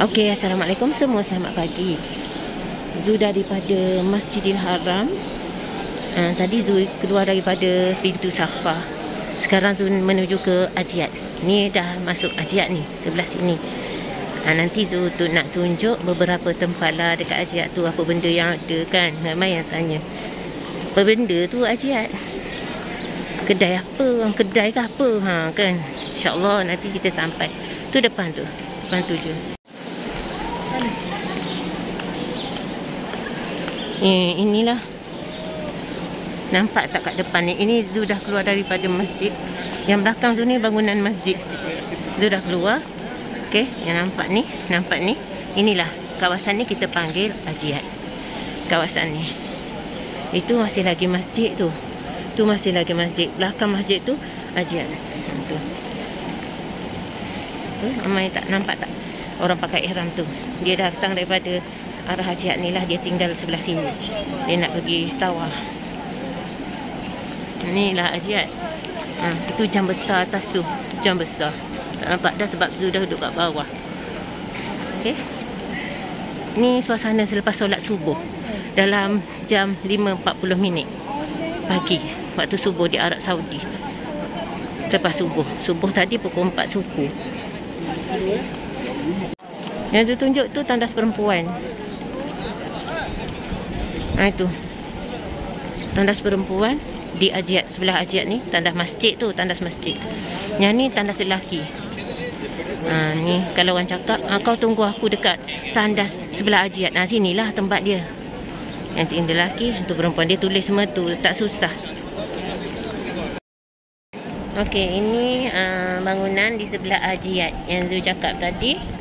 Okey, Assalamualaikum semua. Selamat pagi. Zu daripada Masjidil Haram. Uh, tadi Zu keluar daripada pintu Safa. Sekarang Zu menuju ke Ajiat. Ni dah masuk Ajiat ni, sebelah sini. Ha, nanti Zu tu nak tunjuk beberapa tempat lah dekat Ajiat tu. Apa benda yang ada kan. Ramai yang tanya. Apa benda tu Ajiat? Kedai apa? Kedai ke apa? Ha, kan? InsyaAllah nanti kita sampai. Tu depan tu. Depan tu je. Eh, inilah. Nampak tak kat depan ni? Ini Zu dah keluar daripada masjid. Yang belakang Zu ni bangunan masjid. Zu dah keluar. Okey, yang nampak ni, nampak ni. Inilah kawasan ni kita panggil Ajiat. Kawasan ni. Itu masih lagi masjid tu. Tu masih lagi masjid. Belakang masjid tu Ajiat. Tu. Tu, amai tak nampak tak? Orang pakai ihram tu. Dia datang daripada arah Haji ni lah dia tinggal sebelah sini. Dia nak pergi tawaf. Inilah Hajiat. Ha, itu jam besar atas tu. Jam besar. Tak nampak dah sebab sudah duduk kat bawah. Okey. Ni suasana selepas solat subuh. Dalam jam 5.40 minit. Pagi. Waktu subuh di Arab Saudi. Selepas subuh. Subuh tadi pukul 4 suku. Yang saya tunjuk tu tandas perempuan. Ha itu. Tandas perempuan di Ajiat sebelah Ajiat ni, tandas masjid tu, tandas masjid. Yang ni tandas lelaki. Ha ni kalau orang cakap, ha, kau tunggu aku dekat tandas sebelah Ajiat. Nah sinilah tempat dia. Yang tinggal lelaki, untuk perempuan dia tulis semua tu, tak susah. Okey, ini uh, bangunan di sebelah Ajiat yang Zul cakap tadi.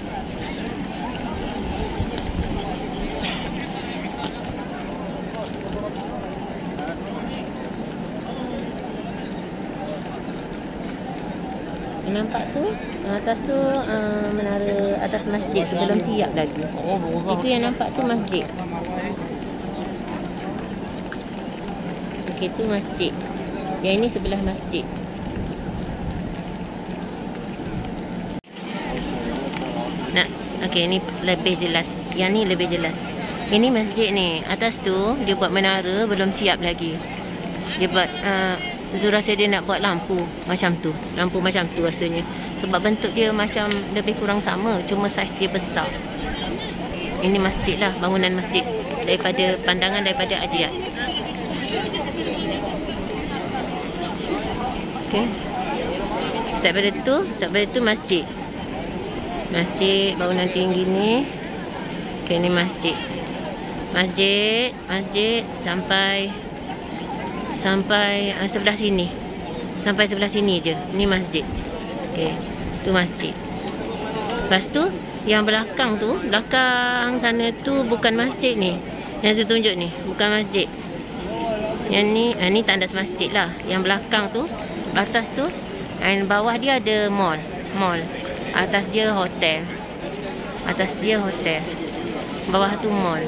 Nampak tu atas tu uh, menara atas masjid tu belum siap lagi. Itu yang nampak tu masjid. Okey tu masjid. Yang ini sebelah masjid. Nak okey ini lebih jelas. Yang ni lebih jelas. Ini masjid ni atas tu dia buat menara belum siap lagi. Dia buat uh, Zul rasa dia nak buat lampu macam tu. Lampu macam tu rasanya. Sebab bentuk dia macam lebih kurang sama. Cuma saiz dia besar. Ini masjid lah. Bangunan masjid. Daripada pandangan daripada Ajiat. Okay. Step pada tu. Step pada tu masjid. Masjid. Bangunan tinggi ni. Okay ni masjid. Masjid. Masjid. Sampai sampai uh, sebelah sini. Sampai sebelah sini je. Ni masjid. Okey. Tu masjid. Lepas tu yang belakang tu, belakang sana tu bukan masjid ni. Yang saya tunjuk ni, bukan masjid. Yang ni, uh, ni tandas masjid lah. Yang belakang tu, atas tu, dan bawah dia ada mall. Mall. Atas dia hotel. Atas dia hotel. Bawah tu mall.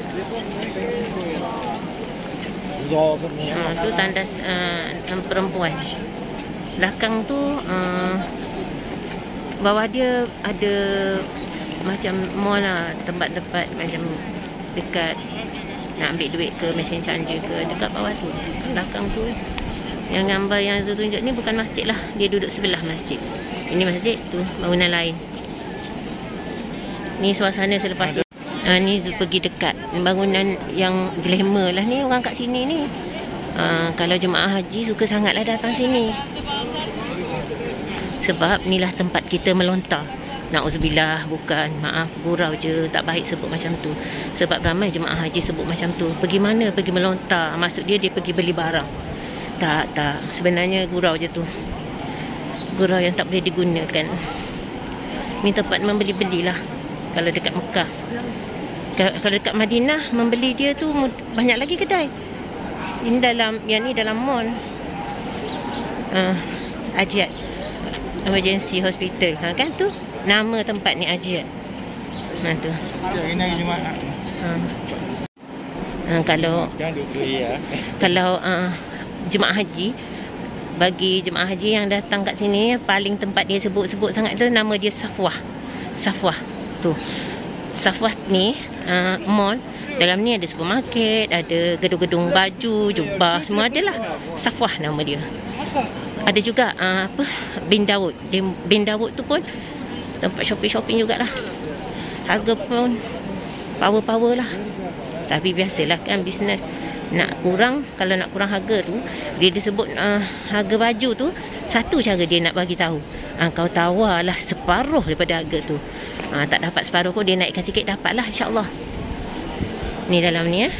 Ha, tu tandas uh, perempuan. Belakang tu uh, bawah dia ada macam mall lah tempat-tempat macam dekat nak ambil duit ke mesin canja ke dekat bawah tu. Belakang tu yang gambar yang Zul tunjuk ni bukan masjid lah. Dia duduk sebelah masjid. Ini masjid tu bangunan lain. Ni suasana selepas Ha, ni pergi dekat bangunan yang glamour lah ni orang kat sini ni. Ha, kalau jemaah haji suka sangatlah datang sini. Sebab inilah tempat kita melontar. Na'udzubillah bukan maaf gurau je tak baik sebut macam tu. Sebab ramai jemaah haji sebut macam tu. Pergi mana? Pergi melontar. Maksud dia dia pergi beli barang. Tak, tak. Sebenarnya gurau je tu. Gurau yang tak boleh digunakan. Ni tempat membeli-belilah. Kalau dekat Mekah kalau dekat Madinah membeli dia tu banyak lagi kedai. Ini dalam yang ni dalam mall. Uh, Ajiat Emergency Hospital. Ha kan tu? Nama tempat ni Ajiat. Ha tu. Ini hari Jumaat. Ha. Ha, kalau ya. kalau uh, jemaah haji bagi jemaah haji yang datang kat sini paling tempat dia sebut-sebut sangat tu nama dia Safwah. Safwah. Tu Safwah ni uh, mall dalam ni ada supermarket, ada gedung-gedung baju, jubah, semua ada lah. Safwah nama dia. Ada juga uh, apa Bin Dawud. Bin Dawud tu pun tempat shopping-shopping jugalah. Harga pun power-power lah. Tapi biasalah kan bisnes nak kurang kalau nak kurang harga tu dia disebut uh, harga baju tu satu cara dia nak bagi tahu uh, kau tawarlah separuh daripada harga tu uh, tak dapat separuh pun dia naikkan sikit dapatlah insyaallah Ni dalam ni eh.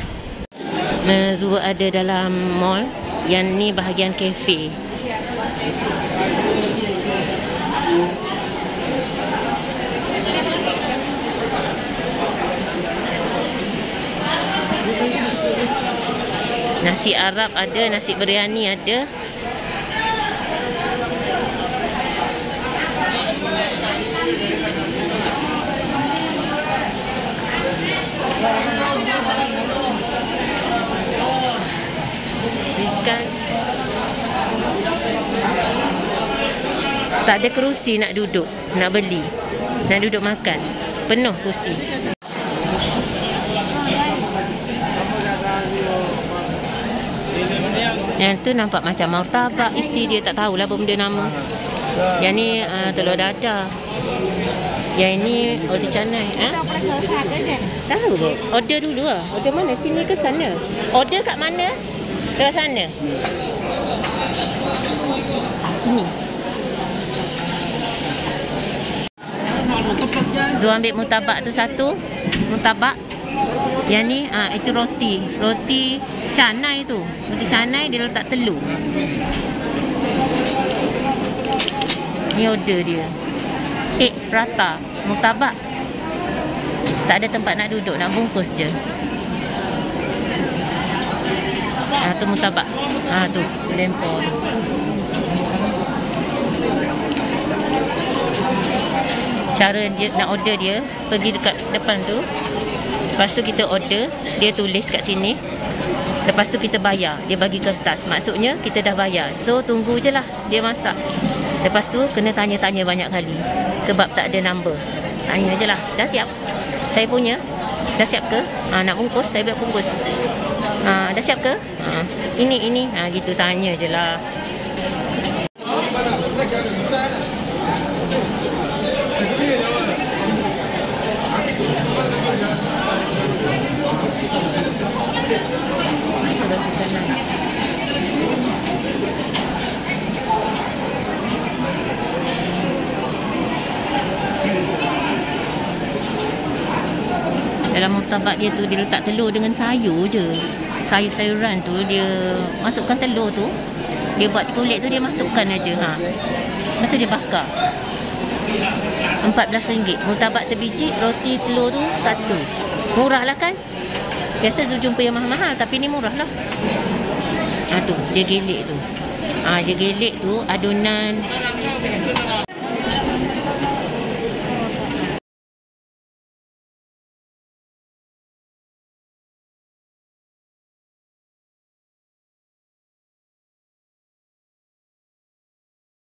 Zoo ada dalam mall. Yang ni bahagian kafe. Nasi Arab ada, nasi biryani ada. Tak ada kerusi nak duduk, nak beli. Nak duduk makan. Penuh kerusi. Yang tu nampak macam martabak isi dia tak tahulah apa benda nama. Yang ni uh, telur dadah. Yang ini order canai. Ha? Tahu ke? Order dulu lah. Order mana? Sini ke sana? Order kat mana? Ke sana? Ah, sini. Zul ambil mutabak tu satu. Mutabak. Yang ni, ah, itu roti. Roti canai tu. Roti canai dia letak telur. Ni order dia kek rata mutabak tak ada tempat nak duduk nak bungkus je ah tu mutabak ah tu lempar tu cara dia nak order dia pergi dekat depan tu lepas tu kita order dia tulis kat sini lepas tu kita bayar dia bagi kertas maksudnya kita dah bayar so tunggu je lah dia masak lepas tu kena tanya-tanya banyak kali sebab tak ada number. Tanya je lah. Dah siap? Saya punya. Dah siap ke? Ha, nak bungkus? Saya buat bungkus. Ha, dah siap ke? Ha, ini, ini. Ha, gitu tanya je lah. Murtabak dia tu dia letak telur dengan sayur je. Sayur-sayuran tu dia masukkan telur tu dia buat kulit tu dia masukkan aja ha. Masa dia bakar. RM14 murtabak sebiji roti telur tu satu. Murah lah kan? Biasa tu jumpa yang mahal-mahal tapi ni murah lah. Ha tu. Dia gelik tu. Ha dia gelik tu adunan